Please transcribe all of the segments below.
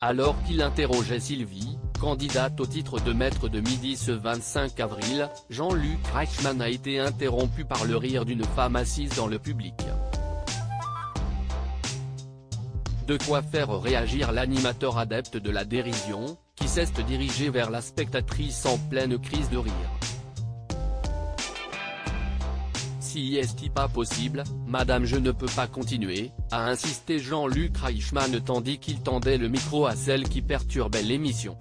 Alors qu'il interrogeait Sylvie, candidate au titre de maître de midi ce 25 avril, Jean-Luc Reichmann a été interrompu par le rire d'une femme assise dans le public. De quoi faire réagir l'animateur adepte de la dérision, qui s'est dirigé vers la spectatrice en pleine crise de rire. Si est pas possible, madame je ne peux pas continuer, a insisté Jean-Luc Reichmann tandis qu'il tendait le micro à celle qui perturbait l'émission.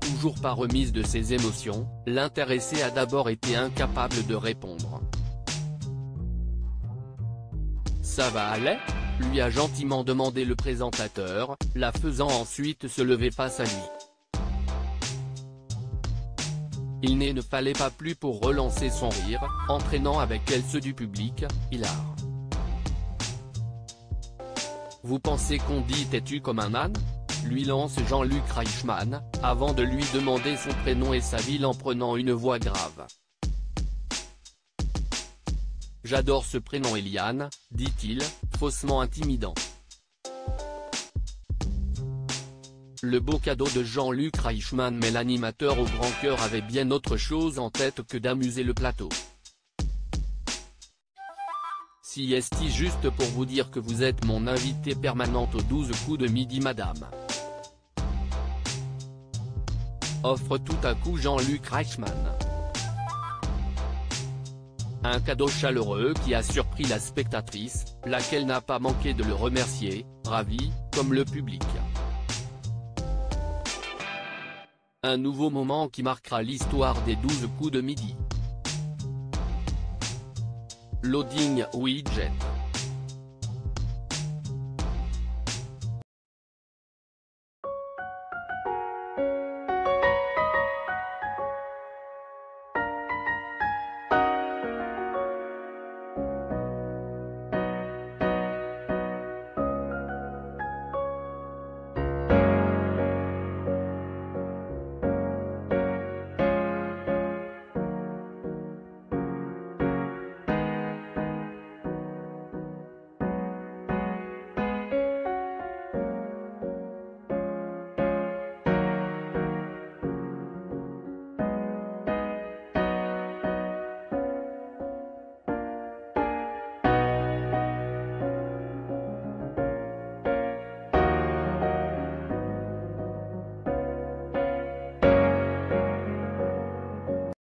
Toujours pas remise de ses émotions, l'intéressé a d'abord été incapable de répondre. Ça va aller? lui a gentiment demandé le présentateur, la faisant ensuite se lever face à lui. Il ne fallait pas plus pour relancer son rire, entraînant avec elle ceux du public, hilar. Vous pensez qu'on dit têtu comme un âne? Lui lance Jean-Luc Reichmann, avant de lui demander son prénom et sa ville en prenant une voix grave. J'adore ce prénom Eliane, dit-il, faussement intimidant. Le beau cadeau de Jean-Luc Reichmann mais l'animateur au grand cœur avait bien autre chose en tête que d'amuser le plateau. Si est juste pour vous dire que vous êtes mon invité permanente aux 12 coups de midi madame? Offre tout à coup Jean-Luc Reichmann. Un cadeau chaleureux qui a surpris la spectatrice, laquelle n'a pas manqué de le remercier, ravi, comme le public. Un nouveau moment qui marquera l'histoire des 12 coups de midi. Loading Widget